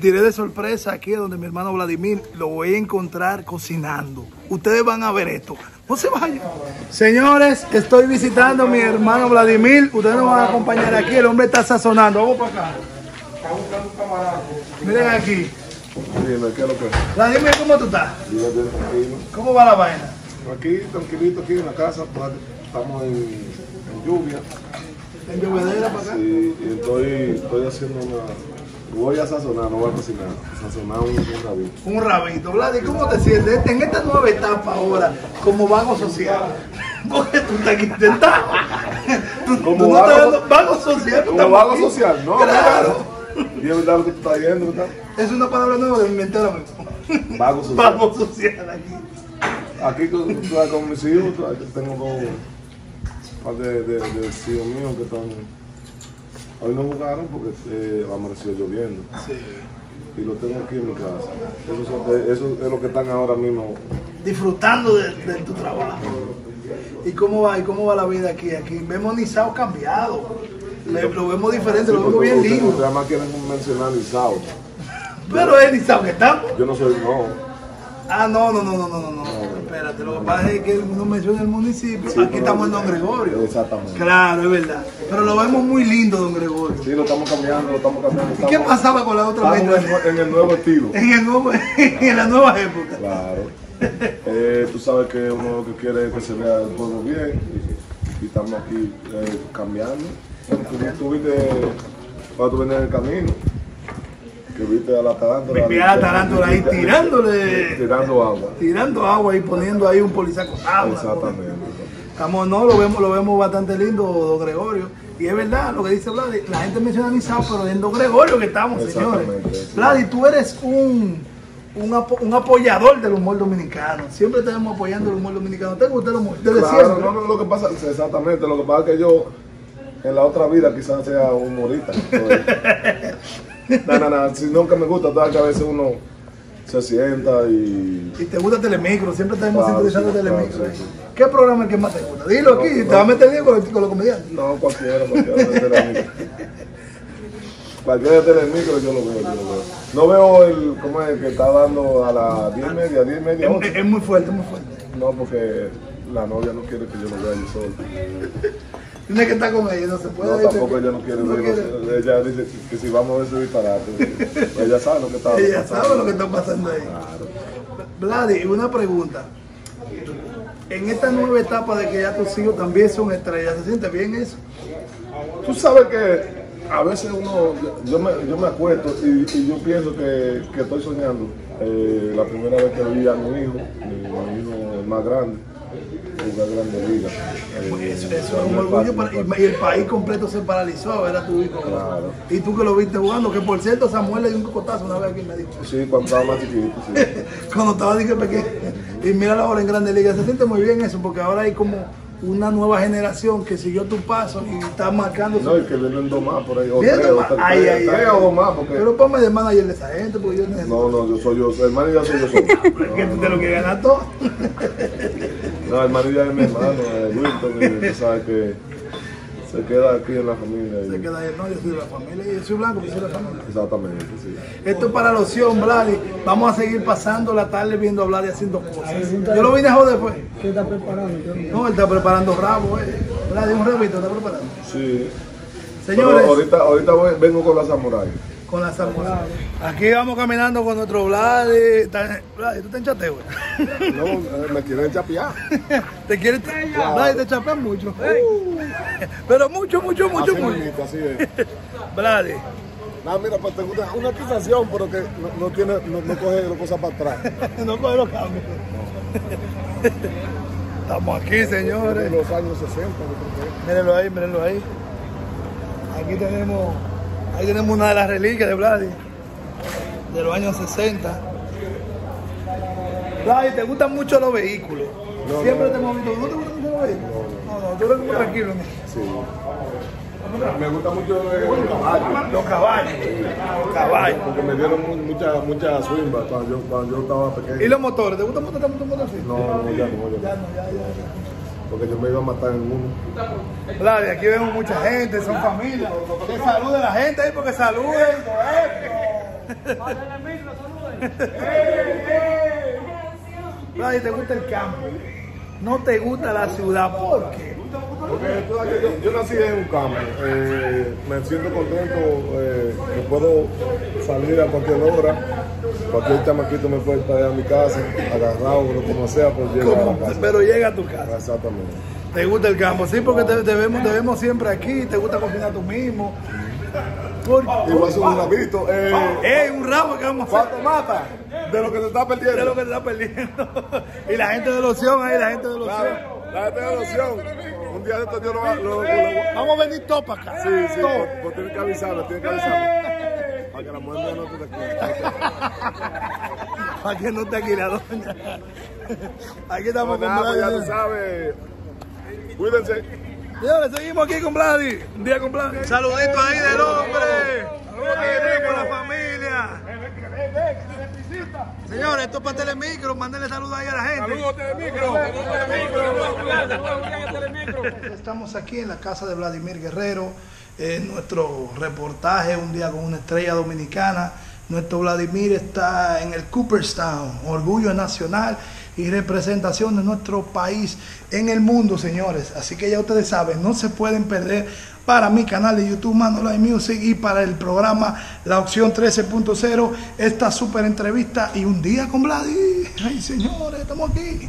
tiré de sorpresa aquí donde mi hermano Vladimir lo voy a encontrar cocinando. Ustedes van a ver esto. No se vayan. Señores, estoy visitando a mi hermano Vladimir. Ustedes nos van a acompañar aquí. El hombre está sazonando. Vamos para acá. Miren aquí. Dime, ¿qué es lo que es? Vladimir, ¿cómo tú estás? Yo bien tranquilo. ¿Cómo va la vaina? Aquí, tranquilito, aquí en la casa, pues, estamos en, en lluvia. En llovedera para acá. Sí, y estoy, estoy haciendo una... Voy a sazonar, no voy a cocinar. Sazonar un, un rabito. Un rabito. Vladimir, ¿cómo te sientes en esta nueva etapa ahora como vago social? Porque tú estás intentando. Tú, tú Como no vago estás dando vago social. tú Como vago aquí. social, ¿no? Claro. Y es verdad lo que tú estás yendo, ¿verdad? Es una palabra nueva de inventé ahora mismo. Vago social. Vago social aquí. Aquí con, tú con mis hijos, tú tengo dos un par de, de, de hijos míos que están... Hoy no jugaron porque eh, amaneció lloviendo. Sí. Y lo tengo aquí en mi casa. Eso, es lo que están ahora mismo. Disfrutando de, de tu trabajo. ¿Y cómo va? ¿Y cómo va la vida aquí? Aquí vemos Nisao cambiado. Le- lo vemos diferente, lo vemos bien Ustedes- lindo. Ustedes además quieren mencionar Isao. Pero es Nisao que estamos. Yo no soy, no. Ah, no, no, no, no, no, no, no. Espérate, lo que pasa es que no menciona el municipio. Sí, aquí estamos en Don Gregorio. Exactamente. Claro, es verdad. Pero lo vemos muy lindo, Don Gregorio. Sí, lo estamos cambiando, lo estamos cambiando. ¿Y qué Estamos- pasaba con la otra Estamos en, en el nuevo estilo. En, el nuevo- en la nueva época. Claro. Eh, tú sabes que uno lo que quiere es que se vea el pueblo bien y, y estamos aquí eh, cambiando. Tú, tú viste cuando tú en el camino, que viste a la tarántula. Vi a la tarántula ahí tirándole. Tirando agua. Tirando agua y poniendo ahí un polizaco. agua. Exactamente. Estamos, no, lo vemos, lo vemos bastante lindo, Don Gregorio. Y es verdad lo que dice Vladi, la gente menciona Nisao, pero es en Don Gregorio que estamos, señores. Vladi, tú eres un, un, apo- un apoyador del humor dominicano. Siempre estamos apoyando el humor dominicano. ¿Te gusta el humor? Desde Claro, siempre. no, no, lo que pasa, exactamente, lo que pasa es que yo en la otra vida quizás sea humorista. No, no, no, si nunca me gusta, tal que a veces uno se sienta y... Y te gusta Telemicro, siempre estamos Claro, sintonizando sí, Telemicro. claro, sí, sí. ¿Qué programa es el que más te gusta? Dilo aquí, te vas a meter bien con, los- con los comediantes. No, cualquiera, cualquiera de Telemicro. Cualquiera de Telemicro yo lo veo, yo lo veo. No veo el, ¿cómo es? Que está dando a las 10 y media, 10 y media, Es, 8. es- es muy fuerte, muy fuerte. No, porque la novia no quiere que yo lo vea yo solo. Tienes que estar con ella, no se puede. No, tampoco ella no quiere No verlo. quiere. Ella dice que si vamos a ver ese disparate, ella sabe lo que está Ella pasando. sabe lo que está pasando ahí. Claro. Vladi, una pregunta. En esta nueva etapa de que ya tus hijos también son estrellas, ¿se siente bien eso? Tú sabes que a veces uno, yo me, yo me acuesto y, y yo pienso que, que estoy soñando. Eh, la primera vez que vi a mi hijo, mi, mi hijo más grande, jugar. Eh, Eso, eso es un orgullo para- y, el país completo se paralizó a ver a tu hijo. Claro. Y tú que lo viste jugando, que por cierto Samuel le dio un cocotazo una vez aquí me dijo. Sí, cuando estaba más chiquito, sí. Cuando estaba dije pequeño. Y mira ahora en Grande Liga, se siente muy bien eso, porque ahora hay como una nueva generación que siguió tu paso y está marcando No, y que vienen dos más por ahí, o tres, o más. tres, Ay, ay, tres ay. o dos más, porque... Pero ponme de manager de esa gente, porque yo necesito. No, no, yo soy yo, el manager soy yo solo. que tú te lo quieres ganar todo. No, el manager es mi hermano, eh, Wilton, y tú sabes que se queda aquí en la familia. Se queda ahí, no, yo soy de la familia, y yo soy blanco, yo soy de la familia. Exactamente, sí. Esto es para la opción, Vladi. Vamos a seguir pasando la tarde viendo a Vladi haciendo cosas. Yo lo vine a joder, pues. ¿Qué está preparando? No, él está preparando rabo, eh. Vladi, un rabito está preparando. Sí. Señores, Pero ahorita, ahorita voy- vengo con la samurai. Con la salmona. Aquí vamos caminando con nuestro Vladi. Vladi, tú te enchateas, güey. No, eh, me quieren chapear. Te quieres. Vladi, te chapean mucho. Pero mucho, mucho, mucho, Así mucho. así es. Vladi. No, mira, pues tengo una, una acusación, pero que no, no tiene, no, no coge las cosas para atrás. No coge los cambios. Estamos aquí, En señores. los años 60, yo creo Mírenlo ahí, mírenlo ahí. Aquí tenemos, ahí tenemos una de las reliquias de Vladi, de los años 60. Vladi, ¿te gustan mucho los vehículos? No, Siempre no. te hemos visto. ¿No te gustan mucho los vehículos? No, no, tú eres muy tranquilo. ¿no? sí. Me gusta mucho el caballo. Los caballos. Los caballos. Porque me dieron mu- mucha, swimba cuando yo, cuando yo estaba pequeño. ¿Y los motores? ¿Te gustan mucho los motores? No, no, ya no, ya Ya no, ya, ya, ya. Porque yo me iba a matar en uno. Vladi, aquí vemos mucha gente, son familias. Que saluden a la gente ahí porque saluden. Vladi, ¿te gusta el campo? No te gusta la ciudad, ¿por qué? Porque yo, yo nací en un campo, eh, me siento contento eh, que puedo salir a cualquier hora, cualquier chamaquito me puede traer a mi casa, agarrado, pero como sea, pues llega a la casa. Pero llega a tu casa. Exactamente. ¿Te gusta el campo? Sí, porque te, te vemos, te vemos siempre aquí, te gusta cocinar tú mismo. ¿Por Y voy a hacer un rabito. Eh, ¡Ey, un rabo que vamos a hacer! De lo que se está perdiendo. de lo que te está perdiendo. y la gente de loción ahí, la gente de loción. La, la gente de loción. Un día de estos yo lo, lo, lo- lo- Vamos a venir topa acá. Sí, sí, Todo. pues, pues tiene que avisarme, tiene que avisarme. Para que la mujer no aquí. Para que no te aquí la doña. Aquí estamos Pues con nada, pues ya tú Vladi. sabes. Cuídense. Señores, seguimos aquí con Vladi. Un día con Vladi. Saludito ahí del hombre. Ahí mismo la familia. Señores, esto es para Telemicro. Mándenle saludos ahí a la gente. Estamos aquí en la casa de Vladimir Guerrero, en nuestro reportaje Un día con una estrella dominicana. Nuestro Vladimir está en el Cooperstown, orgullo nacional y representación de nuestro país en el mundo, señores. Así que ya ustedes saben, no se pueden perder para mi canal de YouTube Manolay Music y para el programa La Opción 13.0 esta super entrevista y un día con Vladimir. Ay, señores, estamos aquí.